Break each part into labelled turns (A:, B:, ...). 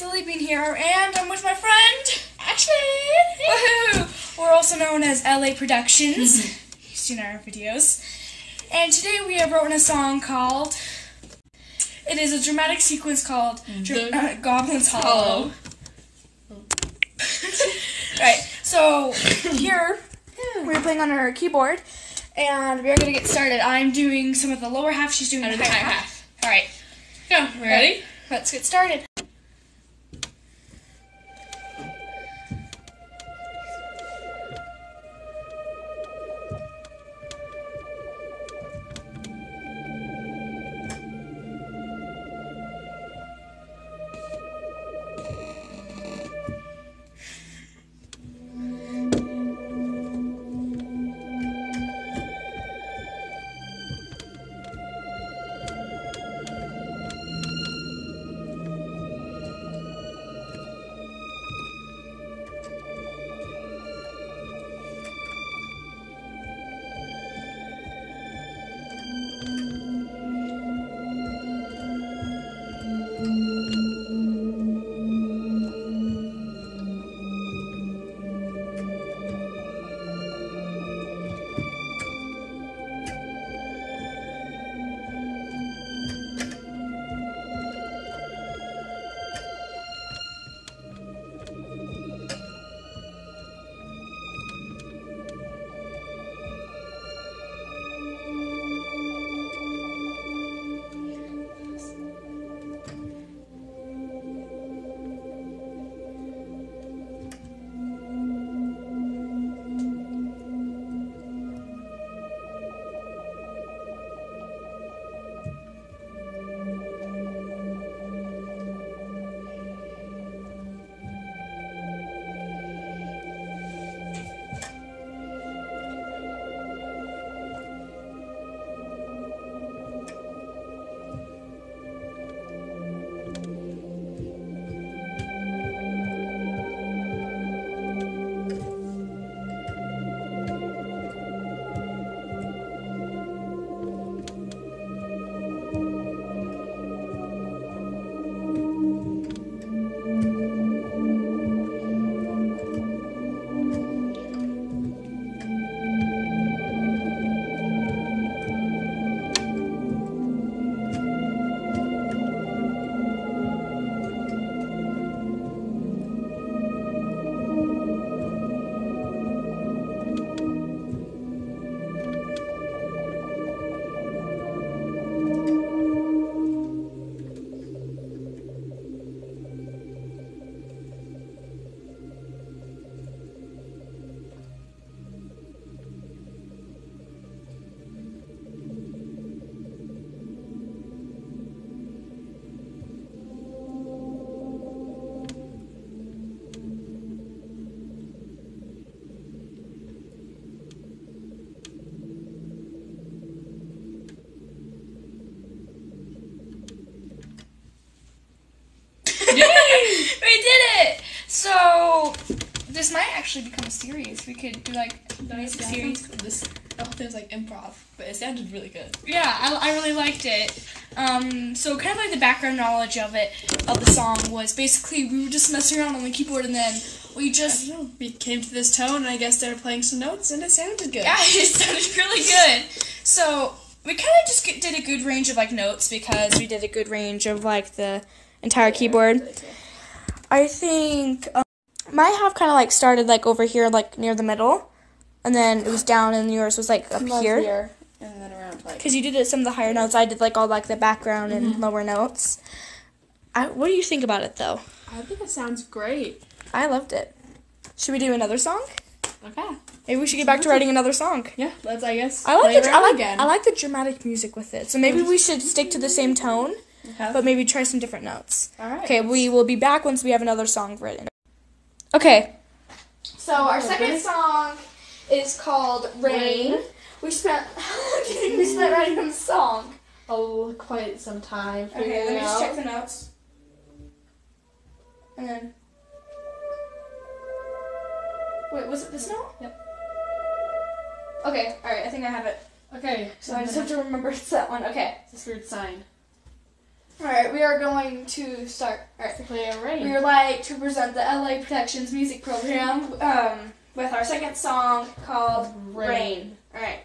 A: Bean here, and I'm with my friend Action. Woohoo! We're also known as LA Productions. You've seen our videos, and today we have written a song called. It is a dramatic sequence called Dr- uh, Goblin's Hollow.
B: Hollow.
A: right. So here we're playing on our keyboard, and we are gonna get started. I'm doing some of the lower half. She's doing the higher
B: high
A: half. All right.
B: Go. Ready?
A: Let's get started. This might actually become a series. We could do like a music series.
B: This the whole thing was like improv, but it sounded really good.
A: Yeah, I, I really liked it. Um, so kind of like the background knowledge of it of the song was basically we were just messing around on the keyboard and then we just
B: know. We came to this tone, and I guess they were playing some notes, and it sounded good.
A: yeah, it sounded really good. So we kind of just did a good range of like notes because we did a good range of like the entire keyboard. I think um, my half kind of like started like over here, like near the middle, and then it was down, and yours was like up
B: Love
A: here.
B: and then around like.
A: Because you did it some of the higher notes, I did like all like the background and mm-hmm. lower notes. I, what do you think about it though?
B: I think it sounds great.
A: I loved it. Should we do another song?
B: Okay.
A: Maybe we should get back to writing another song.
B: Yeah, let's. I guess.
A: I like the I like
B: again.
A: I like the dramatic music with it. So maybe mm-hmm. we should stick to the same tone,
B: Okay.
A: but maybe try some different notes.
B: All right.
A: Okay, we will be back once we have another song written. Okay. So our
B: oh,
A: second song is called Rain.
B: Rain.
A: We spent how long do you think we spent writing the song?
B: Oh, quite some time.
A: Okay, let me just check the notes. And then Wait, was it this note?
B: Yep.
A: Okay, alright, I think I have it.
B: Okay.
A: So I just have to remember it's that one. Okay.
B: It's this weird sign.
A: Alright, we are going to start. Alright. We
B: rain.
A: would like to present the LA Productions music program um, with our second song called Rain. Alright.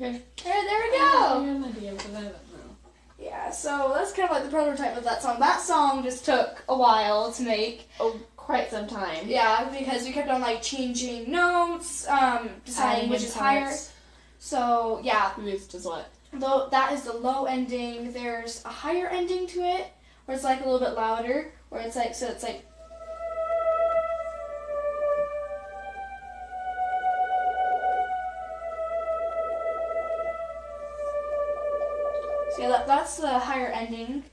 B: Okay.
A: Alright, there we
B: I
A: go!
B: have an idea, but I don't know.
A: Yeah, so that's kind of like the prototype of that song. That song just took a while to make.
B: Oh, quite some time.
A: Yeah, because we kept on like changing notes, um, deciding which is higher. So yeah,
B: Which is what?
A: though that is the low ending. There's a higher ending to it, where it's like a little bit louder, where it's like so it's like. That's the higher ending,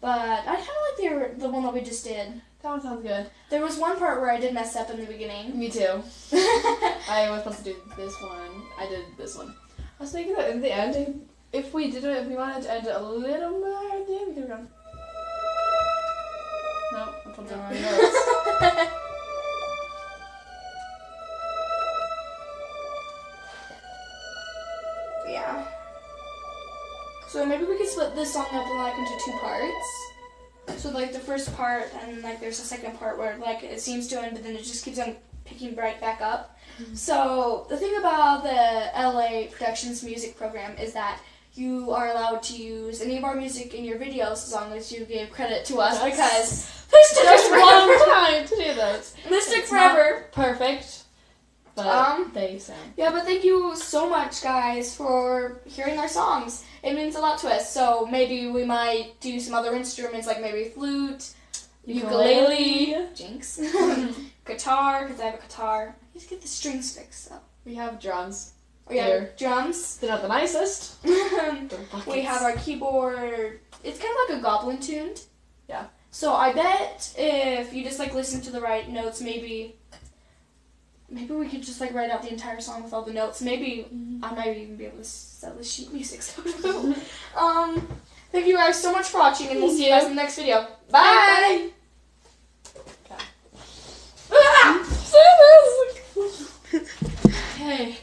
A: but I kind of like the the one that we just did.
B: That one sounds good.
A: There was one part where I did mess up in the beginning.
B: Me too. I was supposed to do this one. I did this one. I was thinking that in the ending, if we did it, if we wanted to end it a little more the end, we could have gone. No, I put the wrong notes.
A: yeah. So maybe we could split this song up like into two parts. So like the first part and like there's a second part where like it seems to end but then it just keeps on picking right back up. Mm-hmm. So the thing about the LA Productions music program is that you are allowed to use any of our music in your videos as long as you give credit to us because this took us
B: a long
A: forever.
B: time to do those.
A: This took forever.
B: Perfect, but
A: Um,
B: they sound.
A: Yeah, but thank you so much, guys, for hearing our songs. It means a lot to us. So maybe we might do some other instruments, like maybe flute, ukulele, jinx, guitar, because I have a guitar. I need to get the strings fixed up.
B: We have drums.
A: We have
B: There.
A: drums.
B: They're not the nicest.
A: we have our keyboard. It's kind of like a goblin tuned.
B: Yeah.
A: So I bet if you just like listen to the right notes, maybe maybe we could just like write out the entire song with all the notes. Maybe
B: mm-hmm.
A: I might even be able to sell the sheet music. So um, thank you guys so much for watching, and we'll see you guys in the next video. Bye.
B: Bye. Bye. Ah! hey.